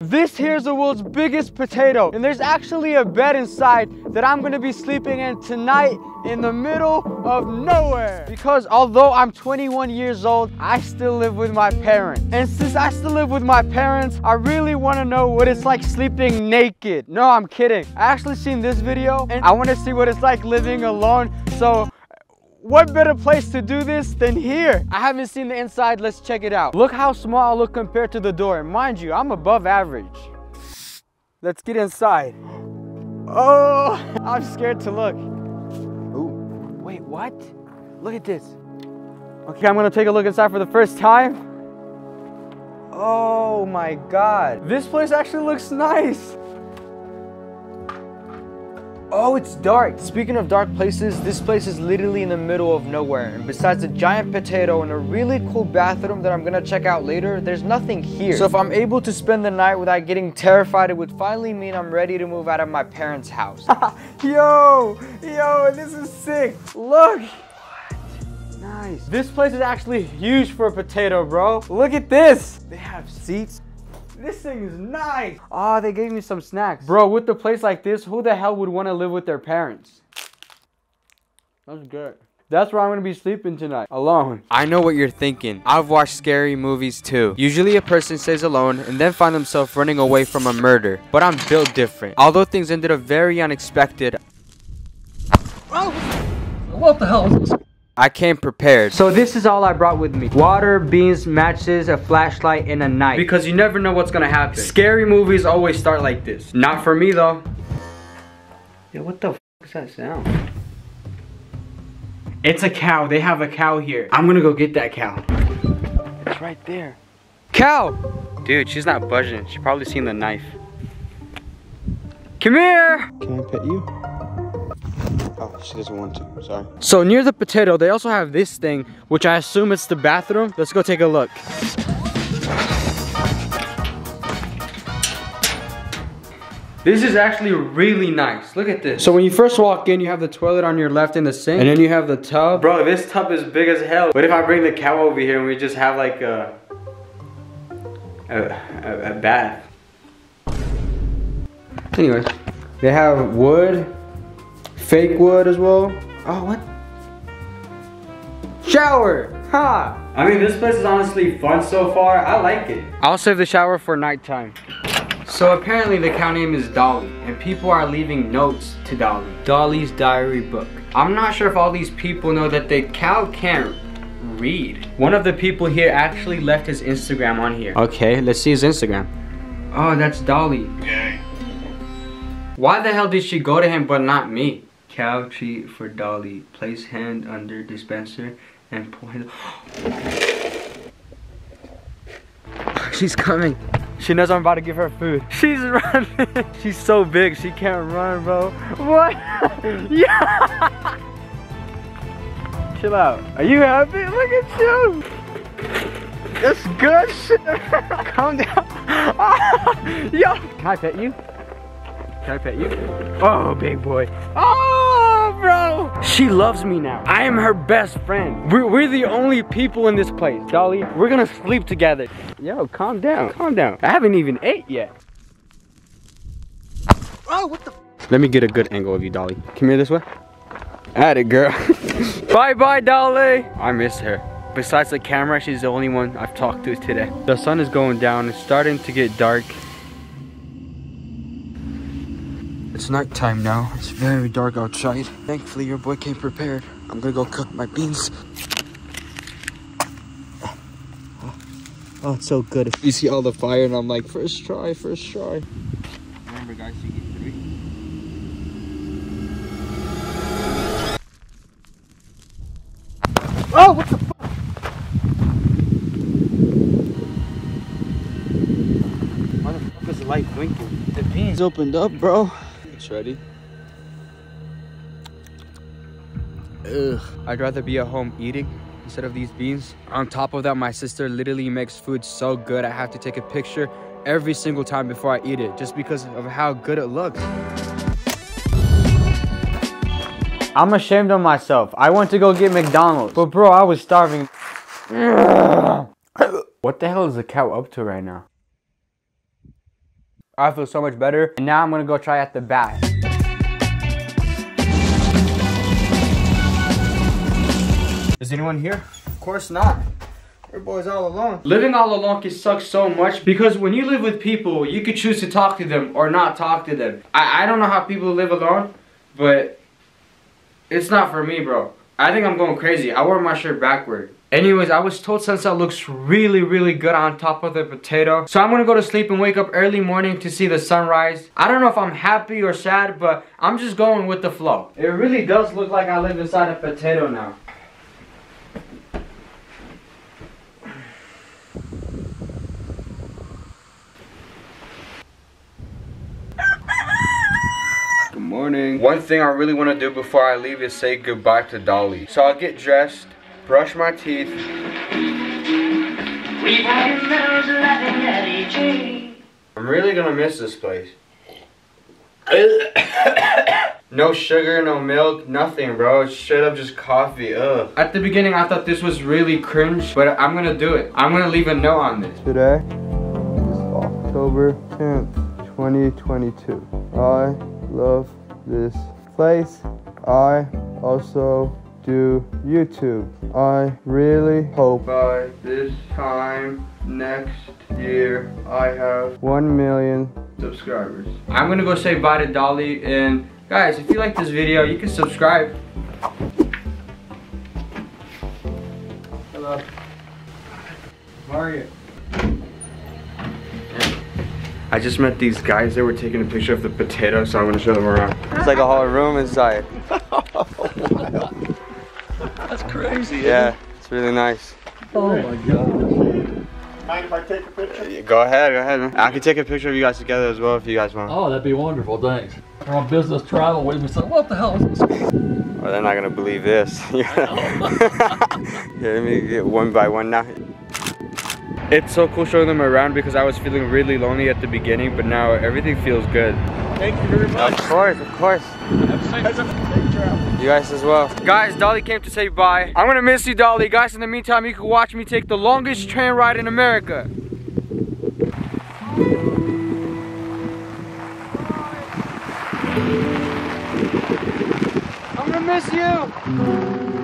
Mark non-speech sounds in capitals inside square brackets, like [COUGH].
This here's the world's biggest potato, and there's actually a bed inside that I'm gonna be sleeping in tonight in the middle of nowhere. Because although I'm 21 years old, I still live with my parents. And since I still live with my parents, I really wanna know what it's like sleeping naked. No, I'm kidding. I actually seen this video, and I wanna see what it's like living alone. So what better place to do this than here? I haven't seen the inside, let's check it out. Look how small I look compared to the door. Mind you, I'm above average. Let's get inside. Oh, I'm scared to look. Ooh, wait, what? Look at this. Okay, I'm gonna take a look inside for the first time. Oh my God. This place actually looks nice. Oh, it's dark. Speaking of dark places, this place is literally in the middle of nowhere. And besides a giant potato and a really cool bathroom that I'm gonna check out later, there's nothing here. So if I'm able to spend the night without getting terrified, it would finally mean I'm ready to move out of my parents' house. [LAUGHS] yo, yo, this is sick. Look. Nice. This place is actually huge for a potato, bro. Look at this. They have seats this thing is nice. Oh, they gave me some snacks. Bro, with a place like this, who the hell would want to live with their parents? That's good. That's where I'm gonna be sleeping tonight, alone. I know what you're thinking. I've watched scary movies too. Usually a person stays alone and then find themselves running away from a murder. But I'm built different. Although things ended up very unexpected. Oh! What the hell is this? I came prepared. So this is all I brought with me. Water, beans, matches, a flashlight, and a knife. Because you never know what's gonna happen. Scary movies always start like this. Not for me though. Yeah, what the is that sound? It's a cow. They have a cow here. I'm gonna go get that cow. It's right there. Cow! Dude, she's not budging. She probably seen the knife. Come here! Can I pet you? Oh, she doesn't want to, sorry. So near the potato, they also have this thing, which I assume it's the bathroom. Let's go take a look. This is actually really nice. Look at this. So when you first walk in, you have the toilet on your left and the sink. And then you have the tub. Bro, this tub is big as hell. What if I bring the cow over here and we just have like a, a, a, a bath? Anyways, they have wood, Fake wood as well. Oh, what? Shower! Ha! I mean, this place is honestly fun so far. I like it. I'll save the shower for nighttime. So apparently the cow name is Dolly, and people are leaving notes to Dolly. Dolly's diary book. I'm not sure if all these people know that the cow can't read. One of the people here actually left his Instagram on here. Okay, let's see his Instagram. Oh, that's Dolly. Okay. Why the hell did she go to him but not me? Cow treat for Dolly. Place hand under dispenser and point. [GASPS] She's coming. She knows I'm about to give her food. [LAUGHS] She's running. [LAUGHS] She's so big, she can't run, bro. What? [LAUGHS] yeah. Chill out. Are you happy? Look at you. It's good shit. Calm down. Yo. Can I pet you? Can I pet you? Oh, big boy. Oh, bro. She loves me now. I am her best friend. We're, we're the only people in this place. Dolly, we're gonna sleep together. Yo, calm down, calm down. I haven't even ate yet. Oh, what the? Let me get a good angle of you, Dolly. Come here this way. At it, girl. [LAUGHS] Bye-bye, Dolly. I miss her. Besides the camera, she's the only one I've talked to today. The sun is going down. It's starting to get dark. It's nighttime now. It's very dark outside. Thankfully, your boy came prepared. I'm gonna go cook my beans. Oh, it's so good. You see all the fire and I'm like, first try, first try. Remember guys, you get three. Oh, what the fuck? Why the fuck is the light blinking? The beans opened up, bro. Ready? Ugh. I'd rather be at home eating instead of these beans. On top of that, my sister literally makes food so good, I have to take a picture every single time before I eat it, just because of how good it looks. I'm ashamed of myself. I went to go get McDonald's, but bro, I was starving. what the hell is the cow up to right now? I feel so much better. And now I'm gonna go try out the bath. Is anyone here? Of course not. Your boy's all alone. Living all alone can suck so much because when you live with people, you could choose to talk to them or not talk to them. I, I don't know how people live alone, but it's not for me, bro. I think I'm going crazy. I wore my shirt backward. Anyways, I was told sunset looks really, really good on top of the potato. So I'm gonna go to sleep and wake up early morning to see the sunrise. I don't know if I'm happy or sad, but I'm just going with the flow. It really does look like I live inside a potato now. Good morning. One thing I really want to do before I leave is say goodbye to Dolly. So I'll get dressed, brush my teeth. I'm really gonna miss this place. [COUGHS] no sugar, no milk, nothing, bro. It's straight up just coffee. Ugh. At the beginning, I thought this was really cringe, but I'm gonna do it. I'm gonna leave a note on this. Today is October 10th, 2022. I love this place. I also do YouTube. I really hope by this time next year I have 1 million subscribers. I'm gonna go say bye to Dolly and guys, if you like this video, you can subscribe. Hello. How are you? I just met these guys. They were taking a picture of the potato, so I'm gonna show them around. It's like a whole room inside. [LAUGHS] [LAUGHS] That's crazy. Yeah, it's really nice. Oh my god. Mind if I take a picture? Go ahead, go ahead. Man. I can take a picture of you guys together as well if you guys want. Oh, that'd be wonderful. Thanks. We're on business travel. We be saying, what the hell is this? Well, they're not gonna believe this. [LAUGHS] [LAUGHS] yeah, let me get one by one now. It's so cool showing them around because I was feeling really lonely at the beginning, but now everything feels good. Thank you very much. Of course, of course. You guys as well. Guys, Dolly came to say bye. I'm gonna miss you, Dolly. Guys, in the meantime, you can watch me take the longest train ride in America. I'm gonna miss you.